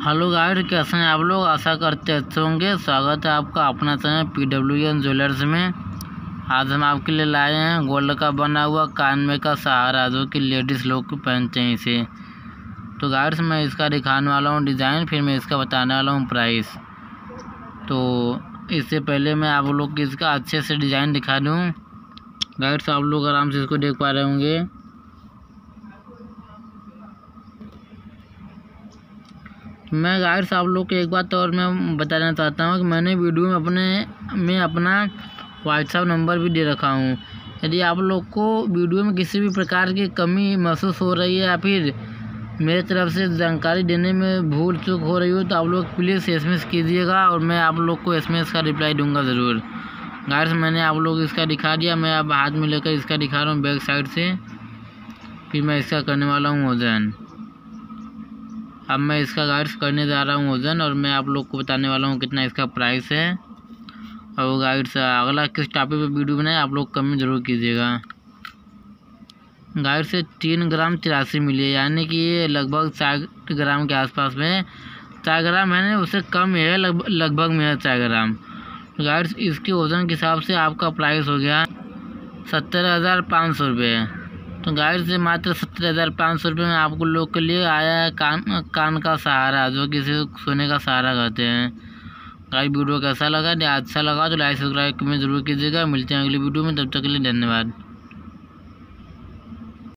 Hello guide कैसे हैं आप लोग? आशा करते अच्छे होंगे। स्वागत है आपका अपना channel P W N jewellers में। आज हम आपके लिए लाए हैं गोल्ड का बना हुआ कान में का सहारा, जो कि लेडीज़ लोग पहनते हैं इसे। तो गाइड्स मैं इसका दिखाने वाला हूँ डिज़ाइन, फिर मैं इसका बताने वाला हूँ प्राइस। तो इससे पहले मैं आप लोग इसका अच्छे से डिज़ाइन दिखा दूँ। गाइड्स आप लोग आराम से इसको देख पा रहे होंगे। मैं गाइड्स आप लोग को एक बात और मैं बताना चाहता हूँ कि मैंने वीडियो में अपने, में अपना व्हाट्सअप नंबर भी दे रखा हूँ। यदि आप लोग को वीडियो में किसी भी प्रकार की कमी महसूस हो रही है या फिर मेरे तरफ़ से जानकारी देने में भूल चूक हो रही हो तो आप लोग प्लीज़ एस कीजिएगा और मैं आप लोग को एस का रिप्लाई दूँगा ज़रूर। गाइड्स मैंने आप लोग इसका दिखा दिया, मैं अब हाथ में लेकर इसका दिखा रहा हूँ बैक साइड से। फिर मैं इसका करने वाला हूँ वज़न अब मैं इसका गाइड्स करने जा रहा हूँ वज़न और मैं आप लोग को बताने वाला हूँ कितना इसका प्राइस है। और वो गाइड्स अगला किस टॉपिक पे वीडियो बनाए, आप लोग कमेंट ज़रूर कीजिएगा। गाइड से तीन ग्राम तिरासी मिली है, यानी कि ये लगभग चार ग्राम के आसपास में चार ग्राम है ना, उससे कम है लगभग में है चार ग्राम। गाइड्स इसके वज़न के हिसाब से आपका प्राइस हो गया सत्तर हज़ार पाँच सौ रुपये। तो गाइड से मात्र सत्तर हज़ार पाँच सौ रुपये में आपको लोग के लिए आया है कान कान का सहारा, जो किसी सोने का सहारा कहते हैं। गाइड वीडियो कैसा लगा? अच्छा लगा तो लाइक, सब्सक्राइब कमेंट ज़रूर कीजिएगा। मिलते हैं अगली वीडियो में, तब तक के लिए धन्यवाद।